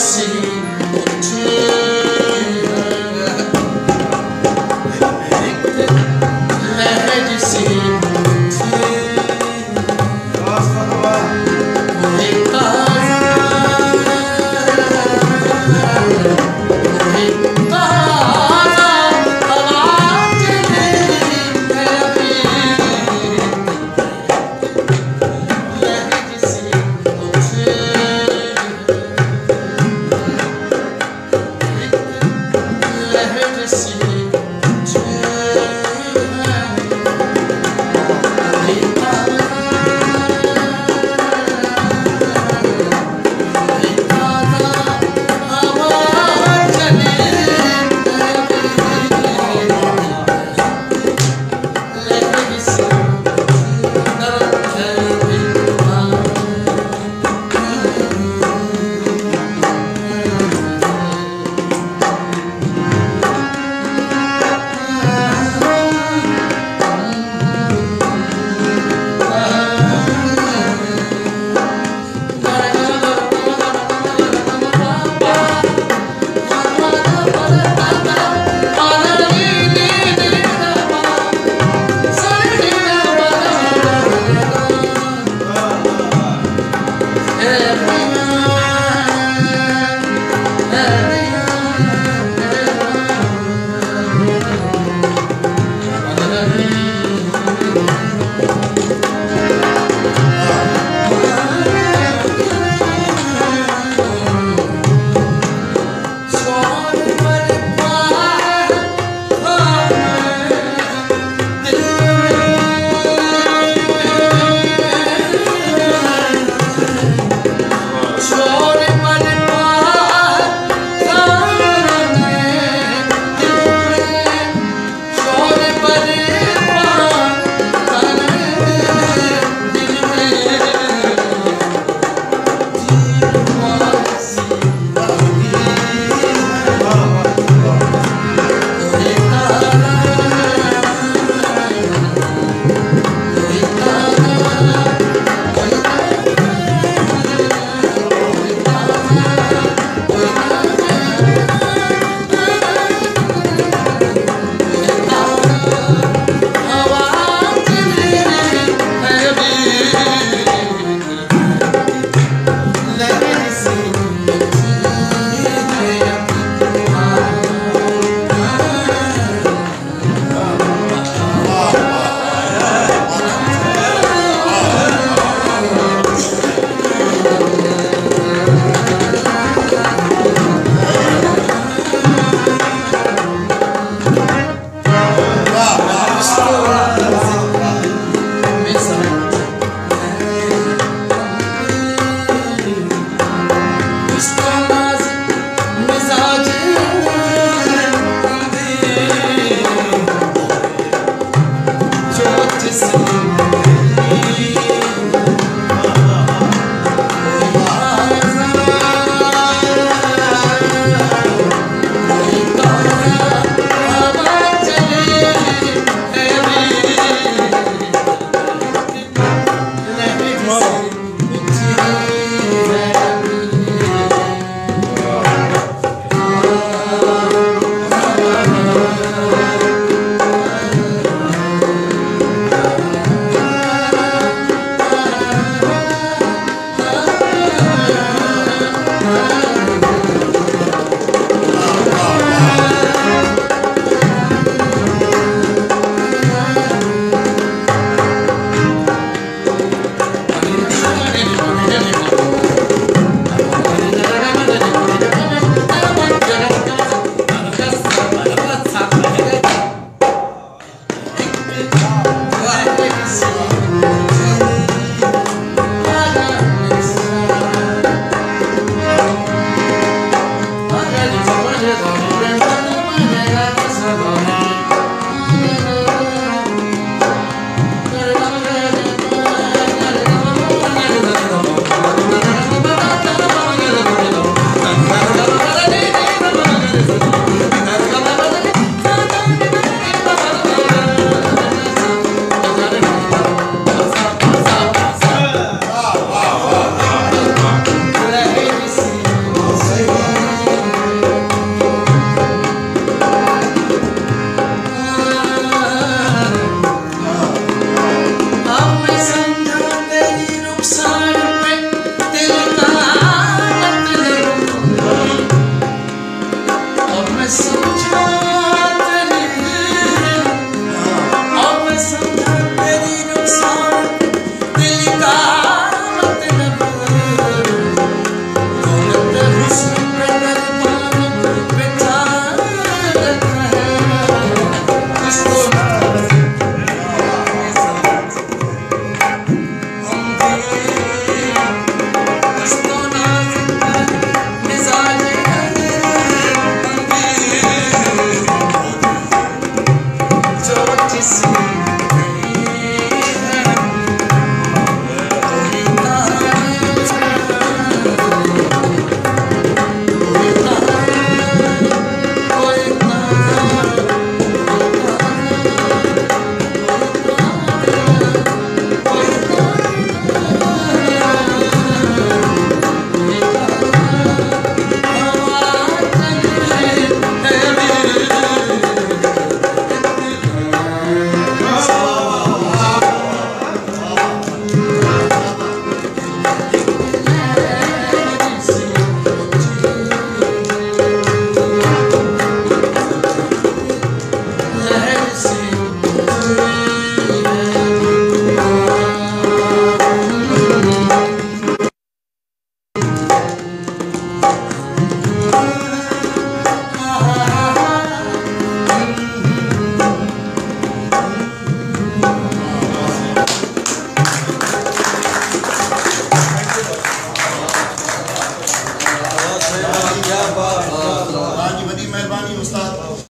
Thank Yes.